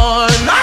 on.